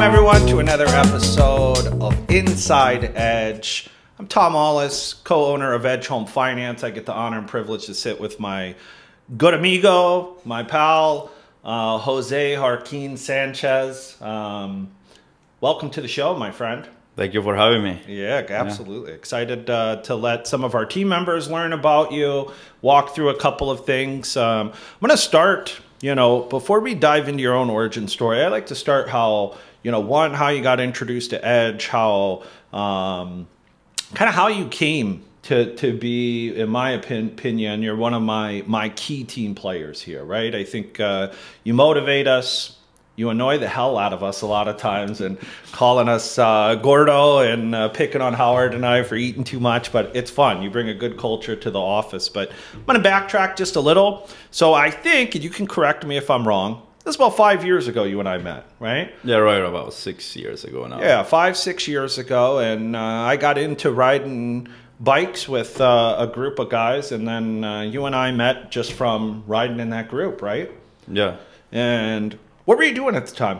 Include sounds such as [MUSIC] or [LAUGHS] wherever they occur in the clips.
Welcome, everyone, to another episode of Inside Edge. I'm Tom Ahles, co owner of Edge Home Finance. I get the honor and privilege to sit with my good amigo, my pal, uh, Jose Jarquin Sanchez. Um, welcome to the show, my friend. Thank you for having me. Yeah, absolutely. Yeah. Excited uh, to let some of our team members learn about you, walk through a couple of things. Um, I'm going to start, you know, before we dive into your own origin story, I like to start how, you know, one, how you got introduced to Edge, how, um, kind of how you came to, to be, in my opinion, you're one of my, my key team players here, right? I think uh, you motivate us you annoy the hell out of us a lot of times and calling us uh, gordo and uh, picking on Howard and I for eating too much, but it's fun. You bring a good culture to the office. But I'm going to backtrack just a little. So I think, and you can correct me if I'm wrong, this is about five years ago you and I met, right? Yeah, right. About six years ago now. Yeah, five, six years ago. And uh, I got into riding bikes with uh, a group of guys. And then uh, you and I met just from riding in that group, right? Yeah. And what were you doing at the time?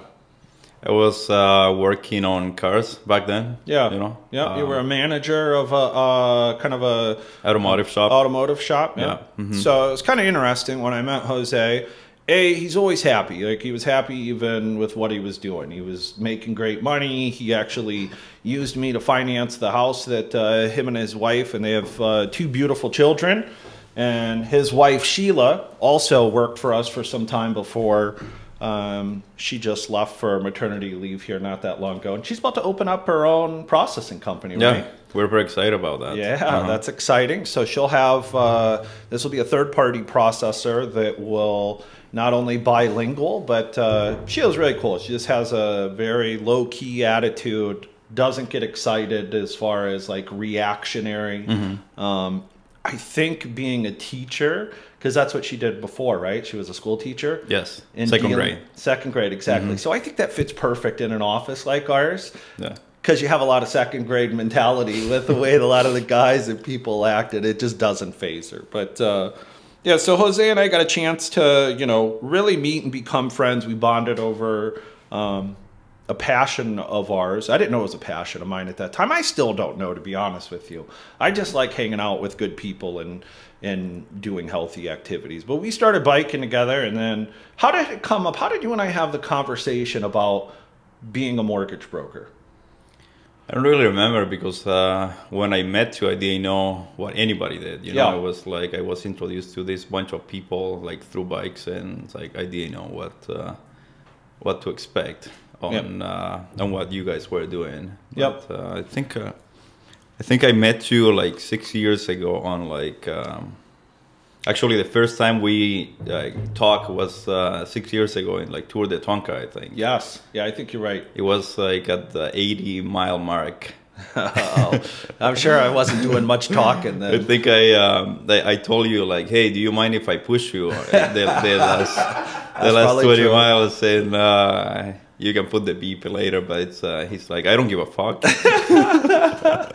I was uh, working on cars back then. Yeah, you know. Yeah, you were a manager of a uh, kind of a automotive shop. Automotive shop. Yeah. yeah. Mm-hmm. So it was kind of interesting when I met Jose. A, he's always happy. Like he was happy even with what he was doing. He was making great money. He actually used me to finance the house that uh, him and his wife, and they have uh, two beautiful children. And his wife Sheila also worked for us for some time before um, she just left for maternity leave here not that long ago, and she's about to open up her own processing company. Yeah, right? we're very excited about that. Yeah, uh-huh. that's exciting. So she'll have uh, this will be a third-party processor that will not only bilingual, but uh, she is really cool. She just has a very low-key attitude. Doesn't get excited as far as like reactionary. Mm-hmm. Um, I think being a teacher because that's what she did before, right? She was a school teacher. Yes. In second dealing, grade. Second grade, exactly. Mm-hmm. So I think that fits perfect in an office like ours. Yeah. Because you have a lot of second grade mentality with the way a lot of the guys and people acted. It just doesn't phase her. But uh, yeah, so Jose and I got a chance to, you know, really meet and become friends. We bonded over um, a passion of ours. I didn't know it was a passion of mine at that time. I still don't know, to be honest with you. I just like hanging out with good people and and doing healthy activities. But we started biking together, and then how did it come up? How did you and I have the conversation about being a mortgage broker? I don't really remember because uh, when I met you, I didn't know what anybody did. You know, yeah. it was like I was introduced to this bunch of people like through bikes, and like I didn't know what uh, what to expect on yep. uh, on what you guys were doing. But, yep. Uh, I think uh, I think I met you like six years ago on like. Um, actually, the first time we uh, talked was uh, six years ago in like Tour de Tonka, I think. Yes, yeah, I think you're right. It was like at the 80 mile mark. [LAUGHS] oh, I'm sure I wasn't doing much talking then. I think I um, I, I told you like, hey, do you mind if I push you? [LAUGHS] the, the last the last 20 true. miles, and uh, you can put the beep later, but it's uh, he's like, I don't give a fuck. [LAUGHS]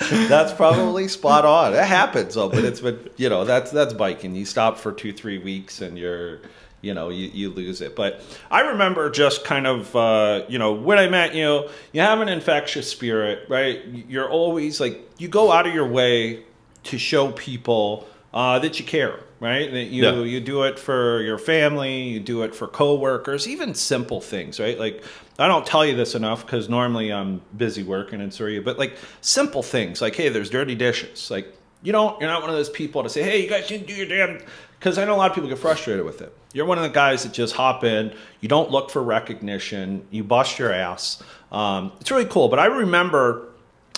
[LAUGHS] that's probably spot on. It happens, though, but it's but you know that's that's biking. You stop for two three weeks and you're you know you, you lose it. But I remember just kind of uh, you know when I met you, you have an infectious spirit, right? You're always like you go out of your way to show people uh, that you care right? That you yeah. you do it for your family, you do it for coworkers, even simple things, right? Like I don't tell you this enough because normally I'm busy working and so are you, but like simple things, like hey, there's dirty dishes, like you don't you're not one of those people to say hey you guys didn't do your damn because I know a lot of people get frustrated with it. You're one of the guys that just hop in, you don't look for recognition, you bust your ass. Um, it's really cool, but I remember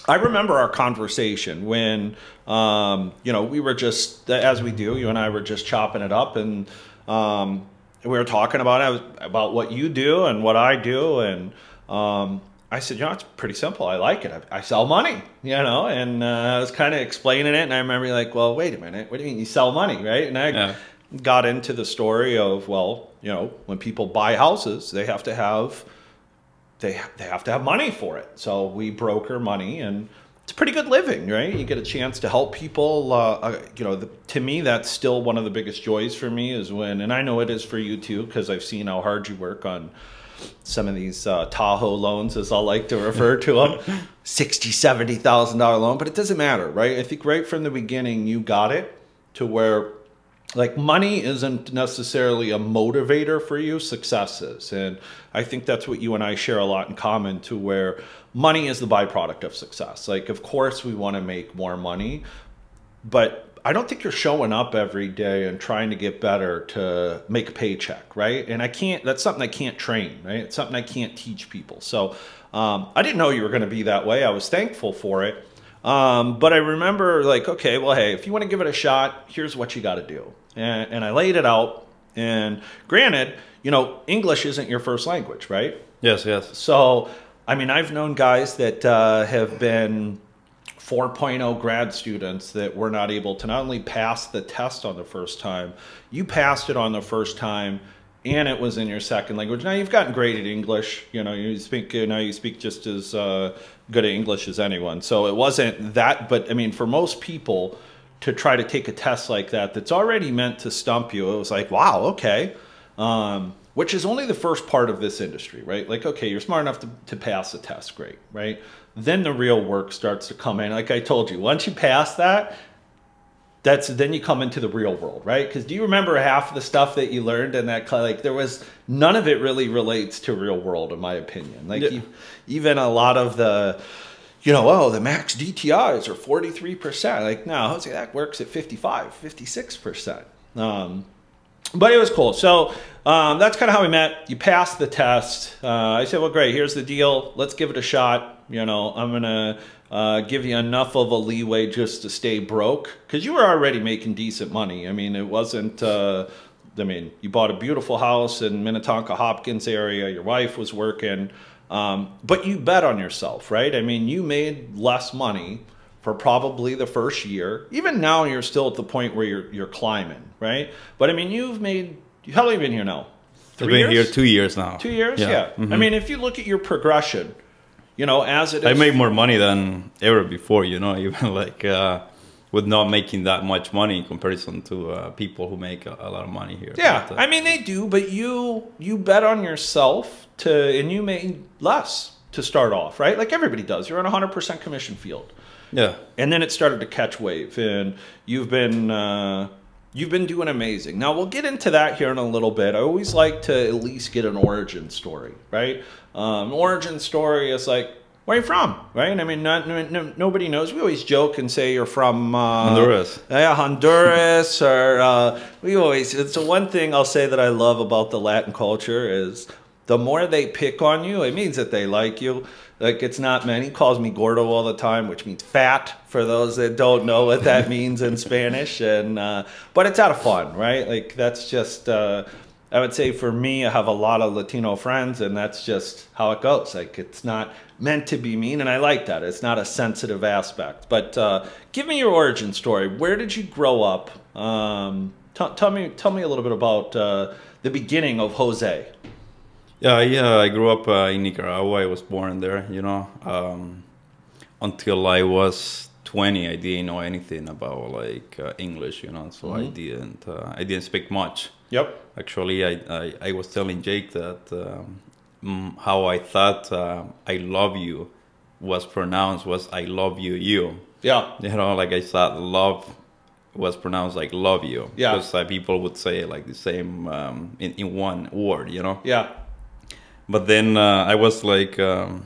I remember our conversation when, um, you know, we were just, as we do, you and I were just chopping it up and um, we were talking about it, about what you do and what I do. And um, I said, you know, it's pretty simple. I like it. I, I sell money, you know, and uh, I was kind of explaining it. And I remember like, well, wait a minute. What do you mean you sell money, right? And I yeah. got into the story of, well, you know, when people buy houses, they have to have – they they have to have money for it. So we broker money, and it's pretty good living, right? You get a chance to help people. Uh, uh, you know, the, to me, that's still one of the biggest joys for me is when, and I know it is for you too, because I've seen how hard you work on some of these uh, Tahoe loans, as I like to refer to them, [LAUGHS] sixty, seventy thousand dollar loan. But it doesn't matter, right? I think right from the beginning you got it to where like money isn't necessarily a motivator for you success is and i think that's what you and i share a lot in common to where money is the byproduct of success like of course we want to make more money but I don't think you're showing up every day and trying to get better to make a paycheck, right? And I can't. That's something I can't train, right? It's something I can't teach people. So um, I didn't know you were going to be that way. I was thankful for it, um, but I remember like, okay, well, hey, if you want to give it a shot, here's what you got to do, and, and I laid it out. And granted, you know, English isn't your first language, right? Yes, yes. So I mean, I've known guys that uh, have been 4.0 grad students that were not able to not only pass the test on the first time, you passed it on the first time and it was in your second language. Now you've gotten great at English. You know, you speak you now you speak just as uh, good English as anyone. So it wasn't that, but I mean, for most people to try to take a test like that, that's already meant to stump you. It was like, wow, okay. Um, which is only the first part of this industry, right? Like, okay, you're smart enough to, to pass the test, great, right? Then the real work starts to come in. Like I told you, once you pass that, that's then you come into the real world, right? Because do you remember half of the stuff that you learned in that like there was none of it really relates to real world, in my opinion. Like yeah. you, even a lot of the you know, oh, the max DTIs are 43%. Like, no, Jose, that works at 55, 56%. Um, but it was cool. So um, that's kind of how we met. You passed the test. Uh, I said, well, great. Here's the deal. Let's give it a shot. You know, I'm gonna uh, give you enough of a leeway just to stay broke because you were already making decent money. I mean, it wasn't. Uh, I mean, you bought a beautiful house in Minnetonka Hopkins area. Your wife was working, um, but you bet on yourself, right? I mean, you made less money for probably the first year. Even now, you're still at the point where you're you're climbing, right? But I mean, you've made. How long have you been here now? Three I've been years? here two years now. Two years, yeah. yeah. Mm-hmm. I mean, if you look at your progression, you know, as it I make more money than ever before. You know, [LAUGHS] even like. Uh, with not making that much money in comparison to uh, people who make a, a, lot of money here. Yeah, but, uh, I mean they do, but you you bet on yourself to, and you made less to start off, right? Like everybody does. You're on a hundred percent commission field. Yeah. And then it started to catch wave, and you've been uh, you've been doing amazing. Now we'll get into that here in a little bit. I always like to at least get an origin story, right? Um, origin story is like where are you from, right? I mean, not, no, nobody knows. We always joke and say you're from uh, Honduras. Yeah, Honduras, or uh, we always. It's the one thing I'll say that I love about the Latin culture is the more they pick on you, it means that they like you. Like it's not many. He calls me gordo all the time, which means fat for those that don't know what that [LAUGHS] means in Spanish. And uh, but it's out of fun, right? Like that's just. Uh, I would say for me, I have a lot of Latino friends, and that's just how it goes. Like it's not meant to be mean, and I like that. It's not a sensitive aspect. But uh, give me your origin story. Where did you grow up? Um, tell me, tell me a little bit about uh, the beginning of Jose. Yeah, yeah. I grew up uh, in Nicaragua. I was born there. You know, um, until I was 20, I didn't know anything about like uh, English. You know, so mm-hmm. I didn't. Uh, I didn't speak much. Yep. Actually, I I, I was telling Jake that um, how I thought uh, "I love you" was pronounced was "I love you, you." Yeah. You know, like I thought love was pronounced like love you. Yeah. Because uh, people would say like the same um, in, in one word, you know? Yeah but then uh, I was like, um,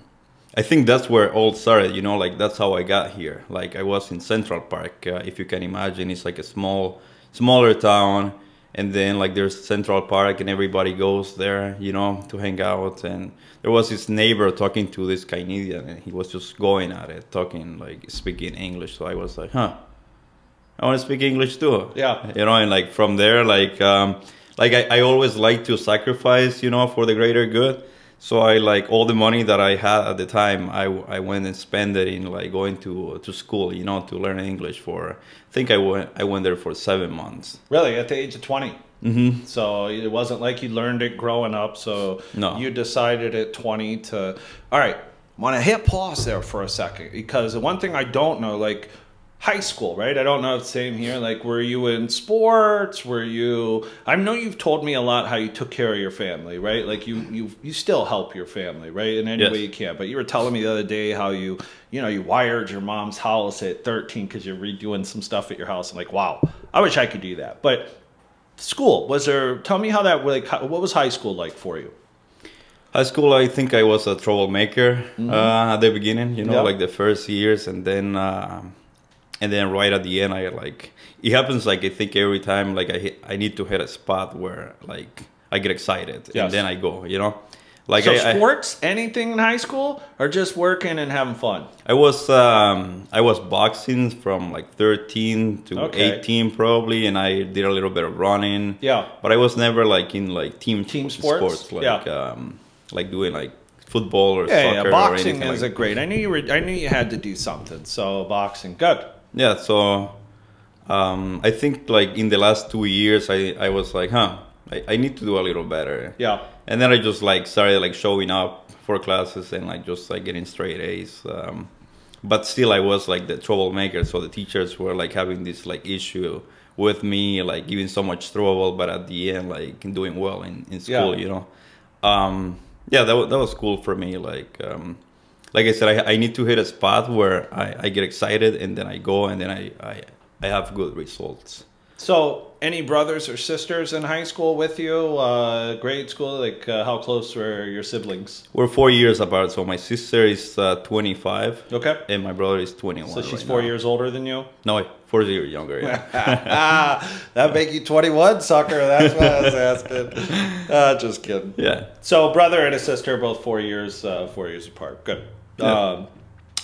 I think that's where all started. You know, like that's how I got here. Like I was in Central Park, uh, if you can imagine. It's like a small, smaller town, and then like there's Central Park, and everybody goes there, you know, to hang out. And there was this neighbor talking to this Canadian, and he was just going at it, talking like speaking English. So I was like, huh. I want to speak English too. Yeah. You know, and like from there, like, um, like I, I always like to sacrifice, you know, for the greater good. So I like all the money that I had at the time. I, I went and spent it in like going to to school, you know, to learn English. For I think I went I went there for seven months. Really, at the age of 20 mm-hmm. So it wasn't like you learned it growing up. So no. you decided at twenty to. All right, want to hit pause there for a second because the one thing I don't know, like high school, right? I don't know if same here. Like, were you in sports? Were you? I know you've told me a lot how you took care of your family, right? Like you you you still help your family, right? In any yes. way you can. But you were telling me the other day how you you know you wired your mom's house at 13 because you're redoing some stuff at your house. I'm like, wow, I wish I could do that. But school was there? Tell me how that like what was high school like for you? High school, I think I was a troublemaker mm-hmm. uh, at the beginning. You know, like the first years, and then. Uh, and then right at the end i like it happens like i think every time like i hit, i need to hit a spot where like i get excited yes. and then i go you know like so I, sports I, anything in high school or just working and having fun i was um i was boxing from like 13 to okay. 18 probably and i did a little bit of running yeah but i was never like in like team team sports, sports like yeah. um like doing like football or yeah, soccer yeah. boxing is like a great i knew you were i knew you had to do something so boxing good yeah so um, i think like in the last two years i, I was like huh I, I need to do a little better. Yeah. And then i just like started like showing up for classes and like just like getting straight a's um, but still i was like the troublemaker so the teachers were like having this like issue with me like giving so much trouble but at the end like doing well in, in school yeah. you know? Um, yeah that, that was cool for me like um, like I said, I, I need to hit a spot where I, I get excited and then I go and then I, I, I have good results. So, any brothers or sisters in high school with you? Uh, grade school? Like, uh, how close were your siblings? We're four years apart. So, my sister is uh, 25. Okay. And my brother is 21. So, she's right four now. years older than you? No, four years younger. Yeah. [LAUGHS] that make you 21, sucker. That's what I was asking. [LAUGHS] Uh, just kidding. Yeah. So, brother and a sister, both four years, uh, four years apart. Good. Yeah. Um,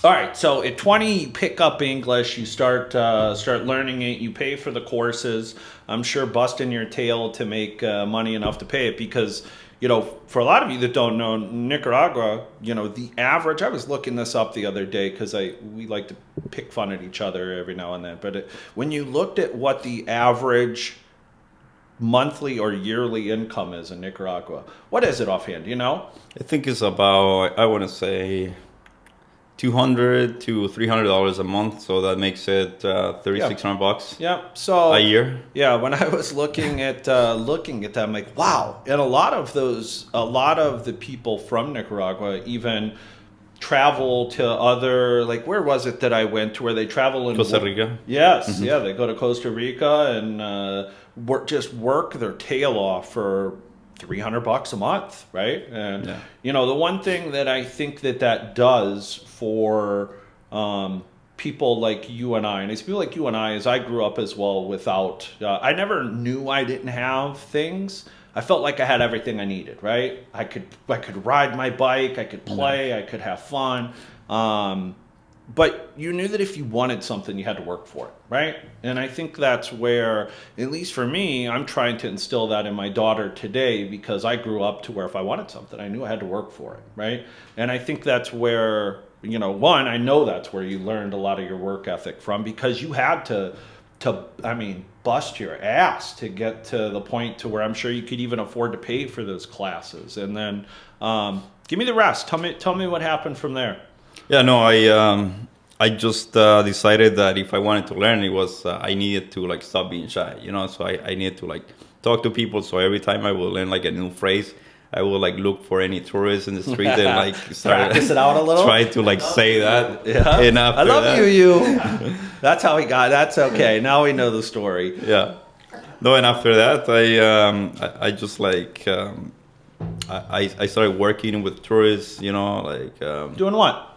all right, so at 20, you pick up English, you start uh, start learning it, you pay for the courses. I'm sure busting your tail to make uh, money enough to pay it because, you know, for a lot of you that don't know, Nicaragua, you know, the average, I was looking this up the other day because I we like to pick fun at each other every now and then, but it, when you looked at what the average monthly or yearly income is in Nicaragua, what is it offhand, you know? I think it's about, I want to say 200 to 300 dollars a month so that makes it uh, 3600 yeah. bucks yeah so a year yeah when i was looking at uh, looking at that i'm like wow and a lot of those a lot of the people from nicaragua even travel to other like where was it that i went to where they travel in costa rica yes mm-hmm. yeah they go to costa rica and uh, work just work their tail off for 300 bucks a month right? And yeah. you know the one thing that i think that that does for um, people like you and i and it's people like you and i as i grew up as well without uh, i never knew i didn't have things. I felt like i had everything i needed right? I could i could ride my bike i could play i could have fun. Um, but you knew that if you wanted something, you had to work for it, right? And I think that's where, at least for me, I'm trying to instill that in my daughter today because I grew up to where if I wanted something, I knew I had to work for it, right? And I think that's where, you know, one, I know that's where you learned a lot of your work ethic from because you had to, to, I mean, bust your ass to get to the point to where I'm sure you could even afford to pay for those classes. And then, um, give me the rest. Tell me, tell me what happened from there. Yeah, no, I um, I just uh, decided that if I wanted to learn, it was uh, I needed to like stop being shy, you know. So I, I needed to like talk to people. So every time I would learn like a new phrase, I would like look for any tourists in the street and [LAUGHS] like start practice it out a little. Try to like say that. Yeah. And I love that, you, you. [LAUGHS] That's how we got. That's okay. Now we know the story. Yeah. No, and after that, I um, I, I just like um, I I started working with tourists. You know, like um, doing what?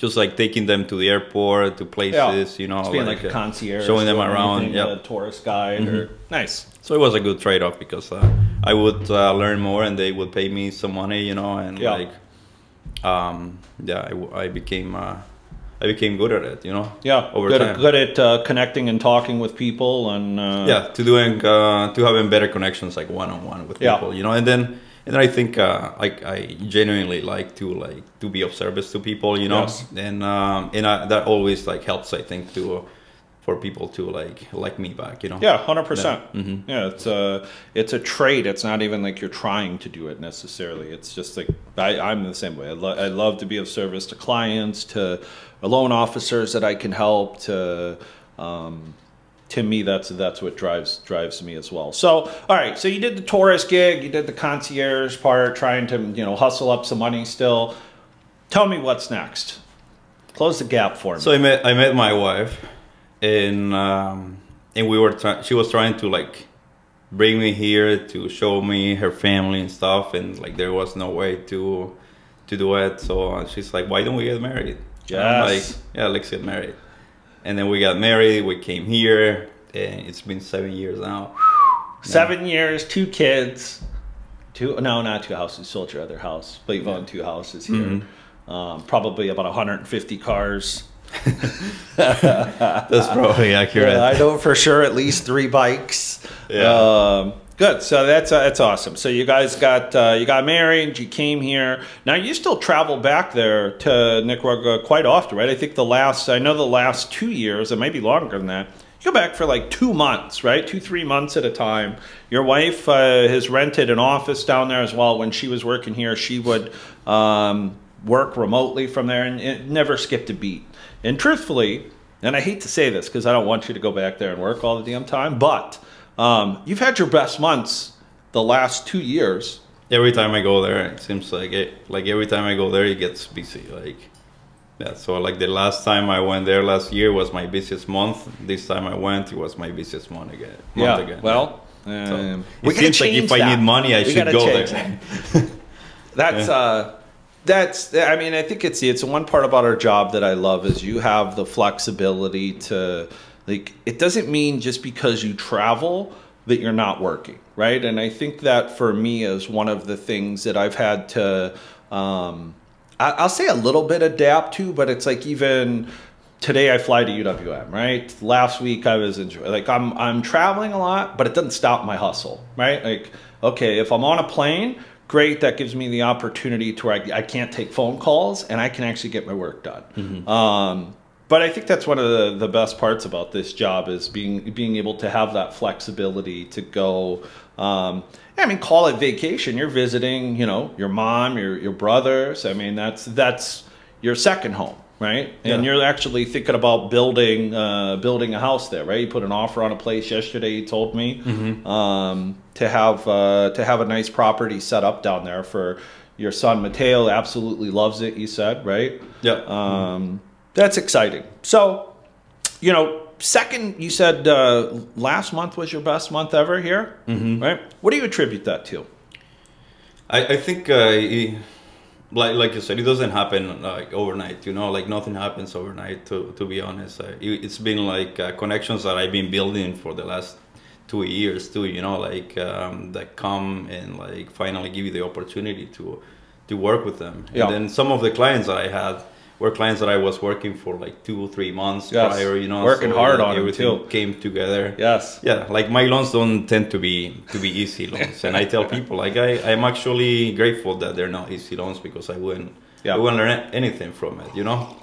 Just like taking them to the airport to places yeah. you know being like, like a concierge showing them around yeah tourist guide mm-hmm. or nice so it was a good trade-off because uh, i would uh, learn more and they would pay me some money you know and yeah. like um, yeah I, I became uh, I became good at it, you know. Yeah, over good, time. good at uh, connecting and talking with people, and uh, yeah, to doing uh, to having better connections, like one on one with yeah. people, you know. And then and I think uh, I, I genuinely like to like to be of service to people, you know, yes. and um, and I, that always like helps. I think to for people to like like me back, you know. Yeah, hundred percent. Mm-hmm. Yeah, it's a it's a trait. It's not even like you're trying to do it necessarily. It's just like I, I'm the same way. I, lo- I love to be of service to clients, to loan officers that I can help. To um, to me, that's that's what drives drives me as well. So, all right. So you did the tourist gig, you did the concierge part, trying to you know hustle up some money. Still, tell me what's next. Close the gap for me. So I met I met my wife and um, and we were trying. She was trying to like bring me here to show me her family and stuff, and like there was no way to to do it. So she's like, "Why don't we get married?" Yeah, like, "Yeah, let's get married." And then we got married. We came here, and it's been seven years now. Seven yeah. years, two kids, two no, not two houses. Sold your other house, but you've owned two houses here. Mm-hmm. Um, probably about 150 cars. [LAUGHS] That's probably accurate. Yeah, I know for sure at least three bikes. Yeah. Um, good. So that's uh, that's awesome. So you guys got uh, you got married. You came here. Now you still travel back there to Nicaragua quite often, right? I think the last I know the last two years, it might be longer than that. You go back for like two months, right? Two three months at a time. Your wife uh, has rented an office down there as well. When she was working here, she would um, work remotely from there and never skipped a beat. And truthfully, and I hate to say this because I don't want you to go back there and work all the damn time, but um, you've had your best months the last two years. Every time I go there, it seems like it, like every time I go there, it gets busy. Like yeah, so like the last time I went there last year was my busiest month. This time I went, it was my busiest month again. Month yeah. Again. Well, um, it seems like if that. I need money, I we should go there. [LAUGHS] That's yeah. uh, that's i mean i think it's it's one part about our job that i love is you have the flexibility to like it doesn't mean just because you travel that you're not working right and i think that for me is one of the things that i've had to um, I, will say a little bit adapt to but it's like even today i fly to uwm right last week i was enjoying like i'm i'm traveling a lot but it doesn't stop my hustle right like okay if i'm on a plane great. That gives me the opportunity to where I, I can't take phone calls and I can actually get my work done. Mm-hmm. Um, but I think that's one of the, the best parts about this job is being being able to have that flexibility to go. Um, I mean, call it vacation. You're visiting, you know, your mom, your your brothers. I mean, that's that's your second home right? And yeah. you're actually thinking about building uh, building a house there, right? You put an offer on a place yesterday. You told me mm-hmm. um, to have uh, to have a nice property set up down there for your son Mateo. Absolutely loves it. You said, right? Yeah. Um, mm-hmm. That's exciting. So, you know. Second, you said uh, last month was your best month ever here, mm-hmm. right? What do you attribute that to? I, I think uh, like like you said, it doesn't happen like overnight. You know, like nothing happens overnight. To to be honest, uh, it, has been like uh, connections that I've been building for the last two years too. You know, like um, that come and like finally give you the opportunity to to work with them. Yeah. And then some of the clients that I had were clients that I was working for like two or three months yes. prior, you know, working so hard on everything too. came together. Yes. Yeah, like my loans don't tend to be to be easy loans, and I tell people like I I'm actually grateful that they're not easy loans because I wouldn't yeah. I wouldn't learn anything from it, you know.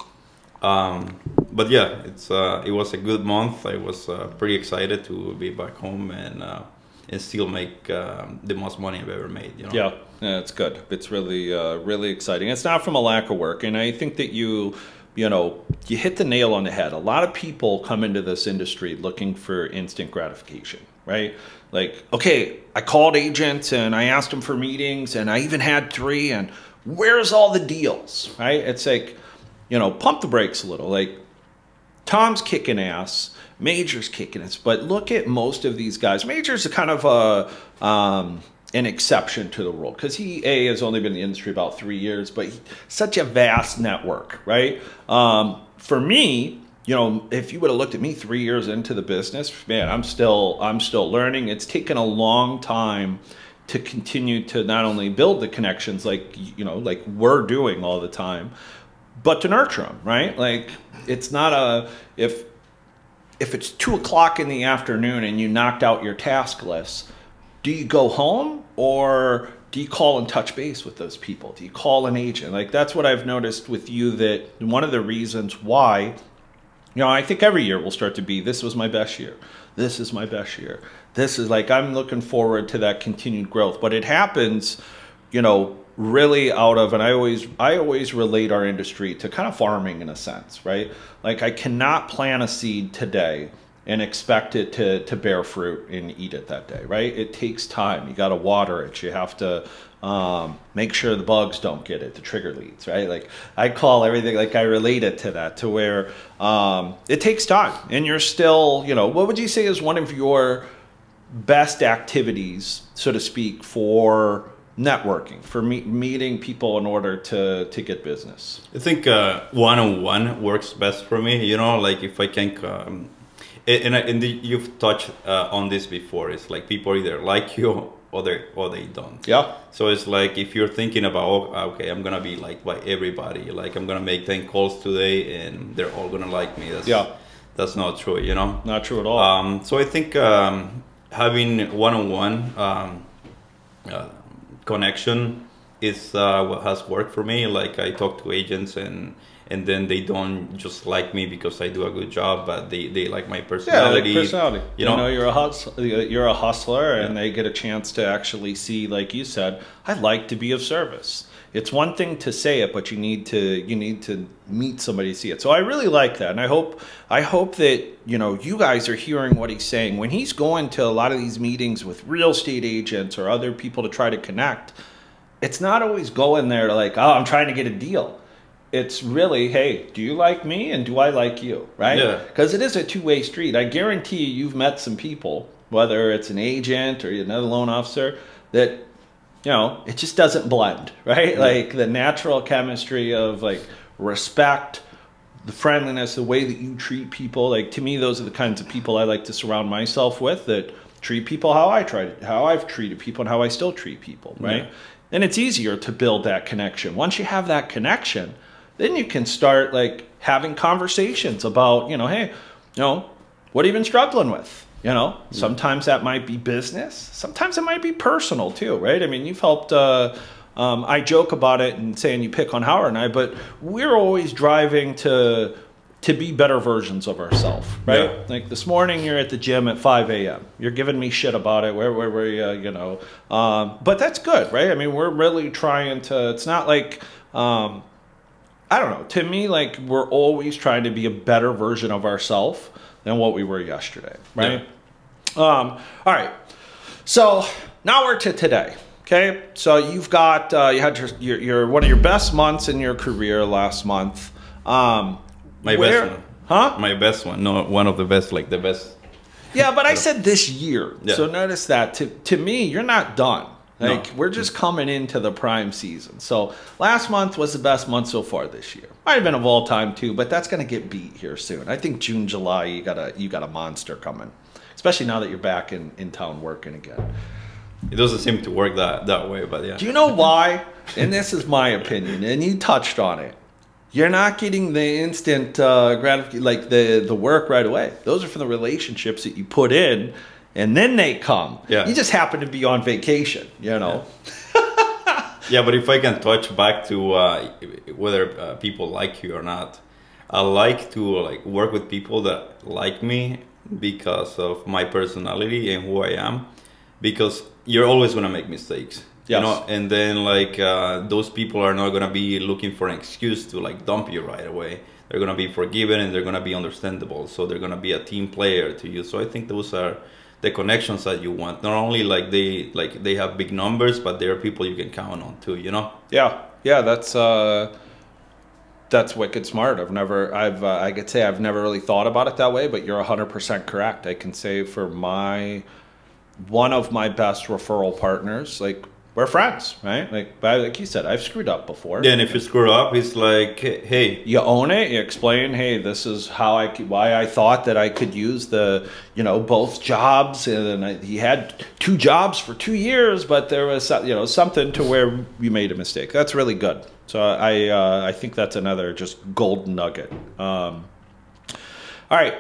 Um, but yeah, it's uh, it was a good month. I was uh, pretty excited to be back home and. Uh, and still make um, the most money I've ever made. You know? Yeah, yeah, it's good. It's really, uh, really exciting. It's not from a lack of work, and I think that you, you know, you hit the nail on the head. A lot of people come into this industry looking for instant gratification, right? Like, okay, I called agents and I asked them for meetings, and I even had three, and where's all the deals, right? It's like, you know, pump the brakes a little. Like, Tom's kicking ass Major's kicking ass. But look at most of these guys. Major's a kind of a um, an exception to the rule because he a has only been in the industry about three years, but he, such a vast network, right? Um, for me, you know, if you would have looked at me three years into the business, man, I'm still I'm still learning. It's taken a long time to continue to not only build the connections like you know like we're doing all the time, but to nurture them, right? Like it's not a if if it's two o'clock in the afternoon and you knocked out your task list, do you go home or do you call and touch base with those people? Do you call an agent? Like that's what I've noticed with you that one of the reasons why You know, I think every year will start to be this was my best year. This is my best year. This is like I'm looking forward to that continued growth. But it happens, you know, really out of and I always I always relate our industry to kind of farming in a sense, right? Like I cannot plant a seed today and expect it to, to bear fruit and eat it that day, right? It takes time. You got to water it. You have to um, make sure the bugs don't get it, the trigger leads, right? Like I call everything like I relate it to that, to where um, it takes time, and you're still, you know, what would you say is one of your best activities, so to speak, for networking, for me- meeting people in order to to get business? I think one on one works best for me. You know, like if I can. Um, and, and the, you've touched uh, on this before. It's like people either like you or they or they don't. Yeah. So it's like if you're thinking about oh, okay, I'm gonna be liked by everybody. Like I'm gonna make ten calls today and they're all gonna like me. That's, yeah. That's not true. You know. Not true at all. Um, so I think um, having one-on-one um, uh, connection is uh, what has worked for me. Like I talk to agents and and then they don't just like me because I do a good job, but they, they like my personality. Yeah, like personality. You, you know, know, you're a hustler, you're a hustler, yeah. and they get a chance to actually see, like you said, I like to be of service. It's one thing to say it, but you need to you need to meet somebody to see it. So I really like that, and I hope I hope that you know you guys are hearing what he's saying when he's going to a lot of these meetings with real estate agents or other people to try to connect. It's not always going there to like, oh, I'm trying to get a deal it's really, hey, do you like me and do I like you, right? Yeah. Because it is a two way street. I guarantee you, you've met some people, whether it's an agent or another loan officer, that you know it just doesn't blend, [LAUGHS] right? Yeah. Like the natural chemistry of like respect, the friendliness, the way that you treat people. Like to me, those are the kinds of people I like to surround myself with that treat people how I try to, how I've treated people and how I still treat people, right? Yeah. And it's easier to build that connection. Once you have that connection, then you can start like having conversations about, you know, hey, you know, what have you been struggling with? You know, yeah. sometimes that might be business, sometimes it might be personal too, right? I mean, you've helped. Uh, um, I joke about it and saying you pick on Howard and I, but we're always driving to to be better versions of ourselves, right? Yeah. Like this morning, you're at the gym at 5 a.m. You're giving me shit about it. Where, where, where, you, you know, um, but that's good, right? I mean, we're really trying to. It's not like um, I don't know. To me, like we're always trying to be a better version of ourselves than what we were yesterday, right? Yeah. Um, all right. So now we're to today. Okay. So you've got uh, you had your, your, your one of your best months in your career last month. Um, My where, best one. Huh? My best one. No, one of the best, like the best. Yeah, but I said this year. Yeah. So notice that to to me, you're not done. Like no. we're just coming into the prime season. So last month was the best month so far this year. Might have been of all time too, but that's going to get beat here soon. I think June, July, you got a you got a monster coming, especially now that you're back in in town working again. It doesn't seem to work that that way, but yeah. Do you know why? and this is my opinion, and you touched on it. You're not getting the instant uh, gratification, like the the work right away. Those are from the relationships that you put in and then they come. Yeah. You just happen to be on vacation, you know. Yeah, [LAUGHS] yeah but if I can touch back to uh, whether uh, people like you or not, I like to like work with people that like me because of my personality and who I am. Because you're always gonna make mistakes. Yes. You know, and then like uh, those people are not gonna be looking for an excuse to like dump you right away. They're gonna be forgiven and they're gonna be understandable. So they're gonna be a team player to you. So I think those are the connections that you want. Not only like they like they have big numbers, but they are people you can count on too. You know? Yeah, yeah. That's uh, that's wicked smart. I've never, I've, uh, I could say I've never really thought about it that way, but you're hundred percent correct. I can say for my one of my best referral partners, like we're friends, right? Like, like you said, I've screwed up before. Yeah, and if you screw up, it's like, hey, you own it. You explain, hey, this is how I why I thought that I could use the, you know, both jobs, and I, he had two jobs for two years, but there was, you know, something to where you made a mistake. That's really good. So I uh, I think that's another just golden nugget. Um, all right,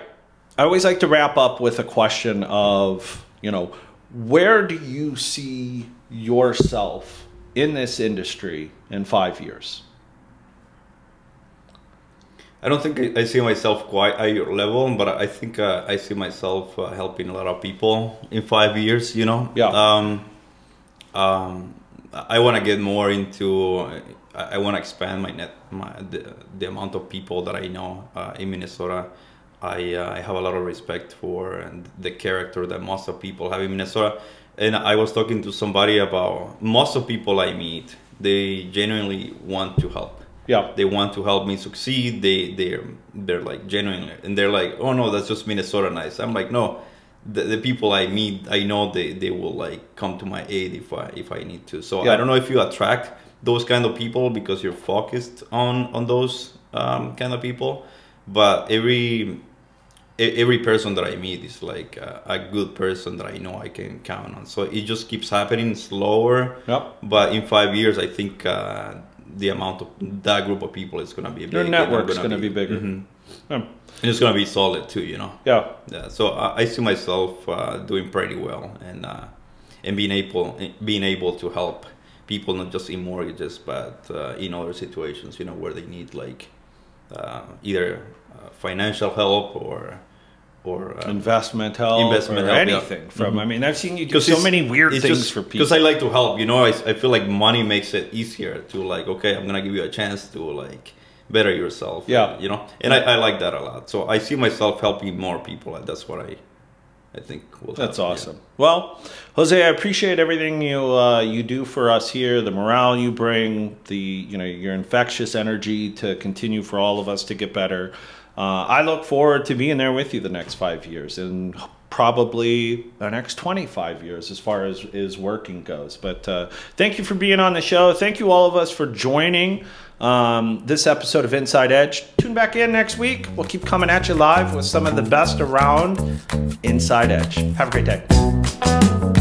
I always like to wrap up with a question of, you know, where do you see yourself in this industry in five years? I don't think I, see myself quite at your level, but I think uh, I see myself uh, helping a lot of people in five years. You know. Yeah. Um, um, I want to get more into. I want to expand my net, my the, the amount of people that I know uh, in Minnesota. I uh, I have a lot of respect for and the character that most of people have in Minnesota. And I was talking to somebody about most of people I meet. They genuinely want to help yeah. They want to help me succeed. They they're they're like genuinely and they're like, oh no, that's just Minnesota nice. I'm like, no. The, the people I meet, I know they, they will like come to my aid if I if I need to. So yeah. I don't know if you attract those kind of people because you're focused on on those um, kind of people, but every every person that I meet is like a, a, good person that I know I can count on. So it just keeps happening slower. Yep. But in five years, I think uh, the amount of that group of people is going to be big. Your network's going to be, be bigger. Mm-hmm. Yeah. And it's going to be solid too, you know. Yeah. Yeah. So I, I see myself uh, doing pretty well and uh, and being able being able to help people not just in mortgages but uh, in other situations, you know, where they need like uh, either uh, financial help or or uh, investment help, investment or help, anything yeah. from. Mm-hmm. I mean, I've seen you do so many weird things just, for people. Because I like to help, you know. I, I feel like money makes it easier to like, okay, I'm gonna give you a chance to like better yourself. Yeah, you know, and I, I like that a lot. So I see myself helping more people, and that's what I I think will That's awesome. Yeah. Well, Jose, I appreciate everything you uh, you do for us here, the morale you bring, the you know your infectious energy to continue for all of us to get better uh, I look forward to being there with you the next five years and probably the next 25 years as far as, as working goes. But uh, thank you for being on the show. Thank you all of us for joining um, this episode of Inside Edge. Tune back in next week. We'll keep coming at you live with some of the best around Inside Edge. Have a great day.